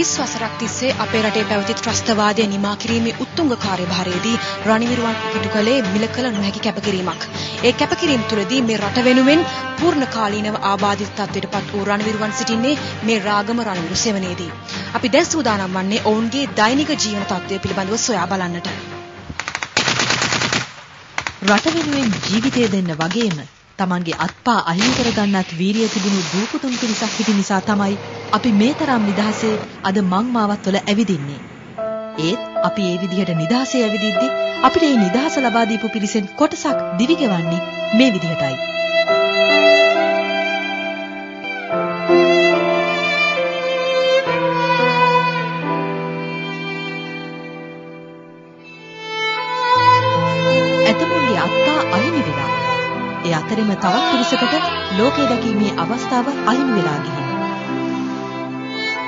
ඉස් වසරක් තිස්සේ අපේ රටේ පැවති ත්‍රස්තවාදය නිමා කිරීමේ උත්තුංග කාර්යභාරයේදී රණවිරුවන් ඉටු කළේ මිල කළ නොහැකි කැපකිරීමක්. ඒ කැපකිරීම තුළදී මේ රට වෙනුවෙන් පූර්ණ කාලීනව ආබාධිත තත්ත්වයට පත් වූ රණවිරුවන් සිටින්නේ මේ රාගම රණවිරු සෙවණේදී. අපි දැන් සූදානම් වන්නේ ඔවුන්ගේ දෛනික ජීවන තත්ත්වය පිළිබඳව සොයා බලන්නට. රට වෙනුවෙන් ජීවිතය දෙන්න වගේම Tamanගේ අත්පා අහිමි කරගන්නත් වීරිය තිබුණු දූපුතුන් පිරිසක් සිටි නිසා තමයි අපි මේ තරම් නිදහසේ අද මං මාවත්වල ඇවිදින්නේ. ඒත් අපි ඒ විදිහට නිදහසේ ඇවිදිද්දි අපිට මේ නිදහස ලබා දීපු පිරිසෙන් කොටසක් දිවිගෙවන්නේ මේ විදිහටයි. ඇතමුන්ගේ අත්තා අහිමි වෙලා. ඒ අතරෙම තවත් පිරිසකට ලෝකය දැකීමේ අවස්ථාව අහිමි වෙලා ගිහින්.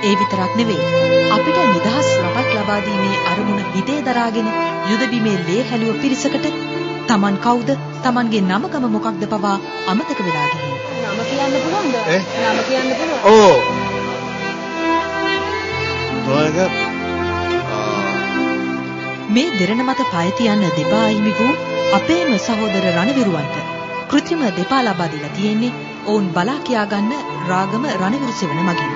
ඒ විතරක් නෙවෙයි අපිට නිදහස් රටක් ලබා දීමේ අරමුණ හිතේ දරාගෙන යුද බිමේ ලේ හැලුව පිරිසකට Taman කවුද Tamanගේ නමකම මොකක්ද පවා අමතක වෙලා ගිහින්. නම කියන්න පුළුවන්ද? නම කියන්න පුළුවන්. ඕ මේ දෙරණ මත පය තියන්න දෙපා අහිමි වූ අපේම සහෝදර රණවිරුවන්ට කෘත්‍රිම දෙපා ලබා දීලා තියෙන්නේ ඔවුන් බලා කියා ගන්න රාගම රණවිරු සෙවණ මගින්.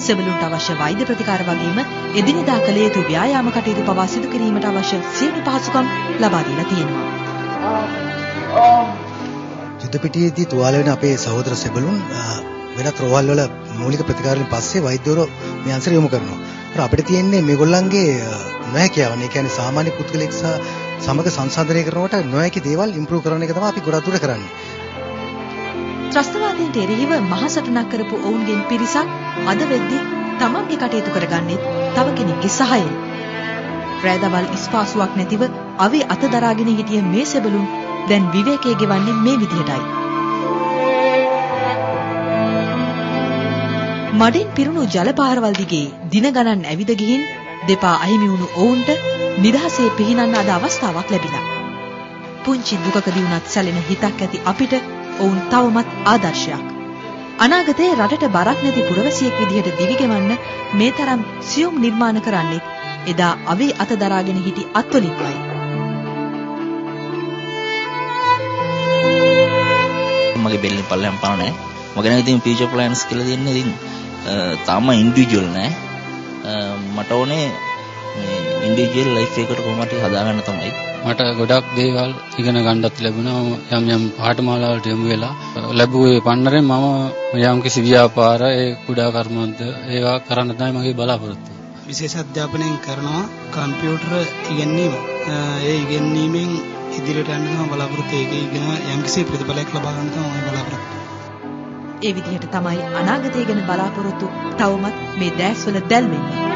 සෙවලුන්ට අවශ්‍ය වෛද්‍ය ප්‍රතිකාර වගේම එදිනෙදා කළ යුතු ව්‍යායාම කටයුතු පවා සිදු කිරීමට අවශ්‍ය සියලු පහසුකම් ලබා දීලා තියෙනවා. යුද පිටියේදී තුවාල වෙන අපේ සහෝදර සෙබළුන් වෙනත් රෝහල් වල මූලික ප්‍රතිකාරවලින් පස්සේ වෛද්‍යවරු මේ අන්සර යොමු කරනවා. ඒත් අපිට තියෙන්නේ මේගොල්ලන්ගේ නොහැකියාවන්. ඒ කියන්නේ සාමාන්‍ය පුද්ගලෙක් සහ සමග සංසන්දනය කරනකොට නොහැකි දේවල් ඉම්ප්‍රූව් කරන එක තමයි අපි ගොඩක් දුර කරන්නේ. ත්‍රස්තවාදයට එරෙහිව මහසටනක් කරපු ඔවුන්ගෙන් පිරිසක් අද වෙද්දි තමන්ගේ කටයුතු කරගන්නේ තව කෙනෙක්ගේ සහයෙන්. රෑදවල් ඉස්පාසුවක් නැතිව අවේ අත දරාගෙන හිටිය මේ සෙබළුන් දැන් විවේකයේ ගෙවන්නේ මේ විදිහටයි. මඩින් පිරුණු ජල පාරවල් දිගේ දින ගණන් ඇවිද ගිහින් දෙපා අහිමි වුණු ඔවුන්ට නිදහසේ පිහිනන්න අද අවස්ථාවක් ලැබිලා. පුංචි දුකකදී වුණත් සැලෙන හිතක් ඇති අපිට ඔවුන් තවමත් ආදර්ශයක්. අනාගතයේ රටට බරක් නැති පුරවැසියෙක් විදිහට දිවිගෙවන්න මේ තරම් සියුම් නිර්මාණ කරන්නේ එදා අවේ අත දරාගෙන හිටි අත්වලින්මයි. මගේ බෙල්ලෙන් පල්ලෙන් පාන නැහැ. මගේ නම් ඉතින් ෆියුචර් ප්ලෑන්ස් කියලා දෙන්නේ ඉතින් තාම ඉන්ඩිවිජුවල් නෑ. මට ඕනේ මේ ඉන්ඩිවිජුවල් ලයිෆ් එකකට කොහොමද හදාගන්න තමයි. මට ගොඩක් දේවල් ඉගෙන ගන්නත් ලැබුණා යම් යම් පාඨමාලාවලට යොමු වෙලා ලැබුවේ පන්නරෙන් මම යම් කිසි ව්‍යාපාර ඒ කුඩා කර්මාන්ත ඒවා කරන්න තමයි මගේ බලාපොරොත්තුව. විශේෂ අධ්‍යාපනයෙන් කරනවා කම්පියුටර් ඉගෙනීම. ඒ ඉගෙනීමෙන් ඉදිරියට යන්න තමයි බලාපොරොත්තු වෙන්නේ. ඉගෙන යම්කිසි ප්‍රතිඵලයක් ලබා ගන්න තමයි බලාපොරොත්තු ඒ විදිහට තමයි අනාගතය ගැන බලාපොරොත්තු තවමත් මේ දැස්වල දැල්වෙන්නේ.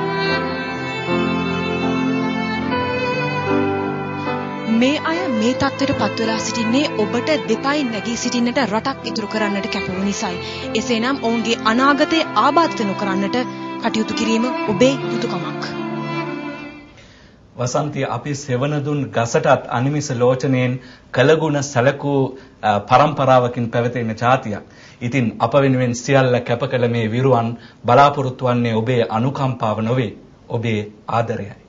මේ අය මේ තත්ත්වයට පත් වෙලා සිටින්නේ ඔබට දෙපයින් නැගී සිටින්නට රටක් ඉතුරු කරන්නට කැපවූ නිසායි. එසේනම් ඔවුන්ගේ අනාගතය ආබාධිත නොකරන්නට කටයුතු කිරීම ඔබේ යුතුයකමක්. වසන්තිය අපි සෙවන දුන් ගසටත් අනිමිස ලෝචනයෙන් කළගුණ සැලකූ පරම්පරාවකින් පැවතෙන જાතියක්. ඉතින් අප වෙනුවෙන් සියල්ල කැප කළ මේ විරුවන් බලාපොරොත්තු වන්නේ ඔබේ අනුකම්පාව නොවේ ඔබේ ආදරයයි.